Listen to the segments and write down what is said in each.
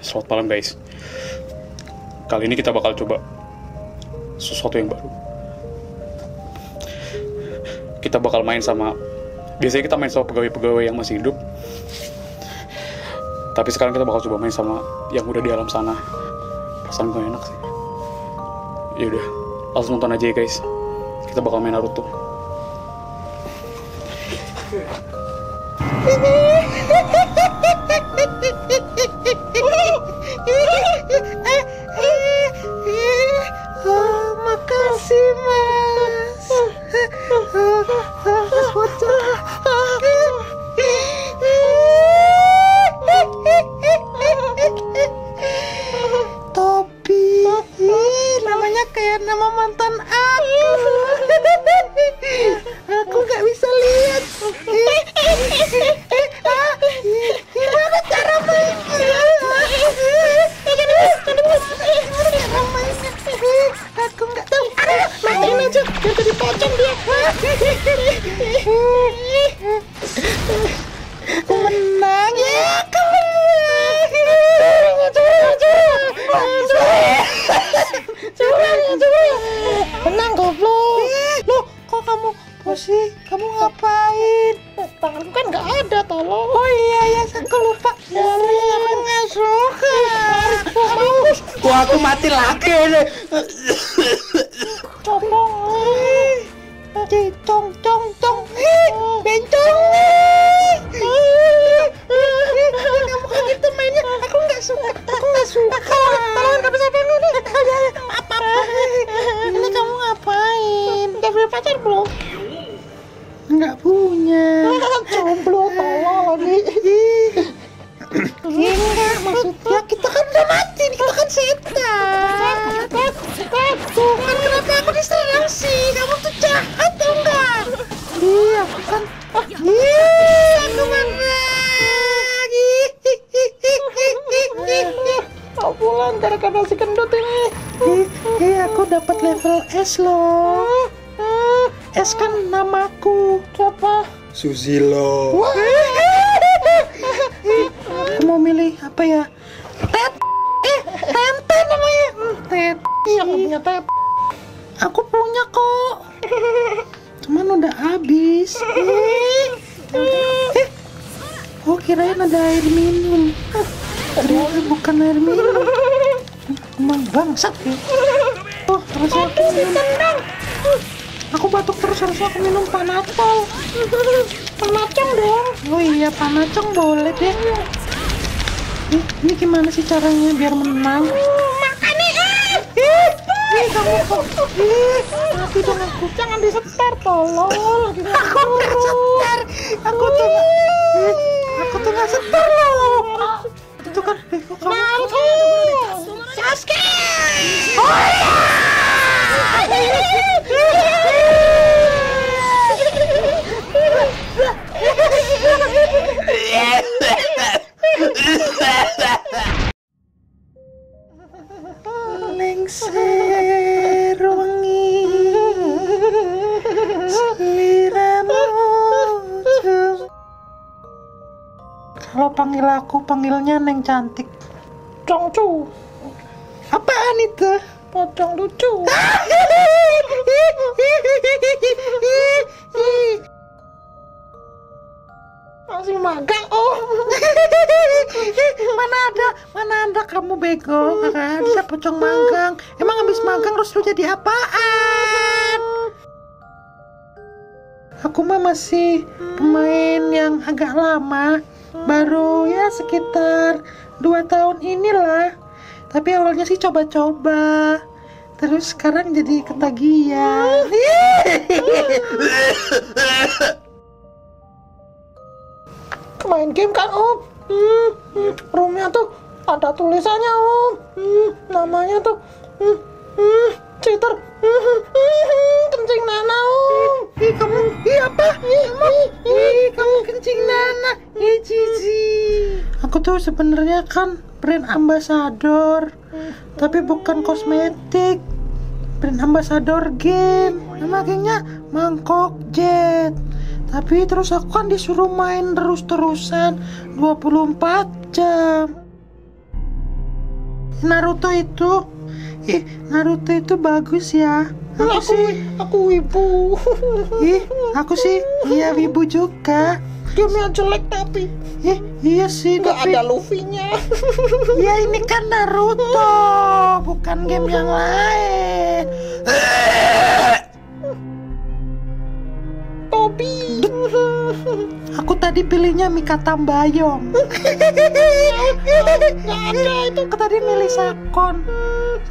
Selamat malam guys. Kali ini kita bakal coba sesuatu yang baru. Kita bakal main sama biasanya kita main sama pegawai-pegawai yang masih hidup. Tapi sekarang kita bakal coba main sama yang udah di alam sana. Perasaan gue enak sih. Yaudah, langsung nonton aja ya guys. Kita bakal main Naruto. Oh, Aja, biar jadi pocong dia. Aku menang ya, aku Menang goblok. Loh, kok kamu Posi, kamu ngapain? Tanganku kan nggak ada, tolong. Oh iya, ya, aku lupa. Ya, aku nggak suka. Kok aku mati lagi ini? Tolong. Di cong cong cong. Bencong. Kamu kan gitu mainnya. Aku nggak suka. Aku nggak suka. Tolong nggak bisa bangun. Maaf, maaf. Ini kamu ngapain? Udah punya pacar belum? Nggak punya. Jomblo dapat level S loh. S kan namaku. Siapa? Susilo. Wah. Aku mau milih apa ya? Tet. Eh, Tente namanya. Hmm, Tet. Iya, aku punya tet. Aku punya kok. Cuman udah habis. Eh. Eh. Oh, kirain ada air minum. Ternyata bukan air minum. Emang bangsat ya. Harusnya aku minum. Aku batuk terus harusnya aku minum panacol. Panacong dong. Oh iya panacong boleh deh. Ih, ini gimana sih caranya biar menang? Makan nih. Ih, kamu kok. Ih, mati dong aku. Jangan disetar tolong. Aku nggak setar. Aku tuh Aku tuh nggak setar loh. Seliramu. Kalau panggil aku, panggilnya Neng Cantik Congcu Apaan itu? Pocong lucu Masih magang? Om Mana ada, mana ada kamu bego? Kan? Bisa pocong magang. Emang habis magang terus lu jadi apaan? Aku mah masih pemain yang agak lama. Baru ya sekitar dua tahun inilah. Tapi awalnya sih coba-coba. Terus sekarang jadi ketagihan Main game kan om? Hmm, hmm, Roomnya tuh ada tulisannya om. Hmm, Namanya tuh hmm, hmm, Cheater. Hmm, hmm, hmm, Kencing Nana om. Ih kamu, ih apa? Ih, ih kamu kencing Nana. Ih cici. Aku tuh sebenarnya kan brand ambassador Tapi bukan kosmetik. Brand ambassador game. Nama gengnya Mangkok Jet Tapi terus aku kan disuruh main terus-terusan 24 jam Naruto itu. Ih, Naruto itu bagus ya. Aku, sih, Aku wibu. ih, aku sih, iya wibu juga. Gamenya jelek tapi Ih, iya sih, nggak tapi ada Luffy-nya. ya ini kan Naruto, bukan game yang lain. Tobi. Aku tadi pilihnya Mika Tambayong. Nggak itu. Aku tadi milih Sakon.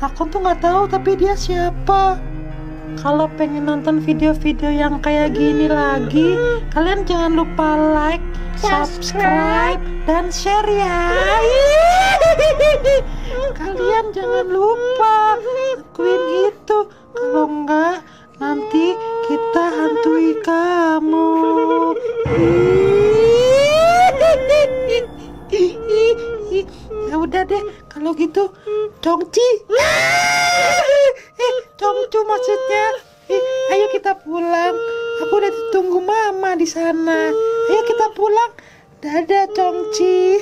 Sakon tuh nggak tahu tapi dia siapa. Kalau pengen nonton video-video yang kayak gini lagi, kalian jangan lupa like, subscribe, dan share ya. Kalian jangan lupa lakuin itu. Kalau enggak, nanti kamu. Ya udah deh, kalau gitu Dongci. Eh, Dongcu maksudnya. Eh, ayo kita pulang. Aku udah ditunggu mama di sana. Ayo kita pulang. Dadah, Dongci.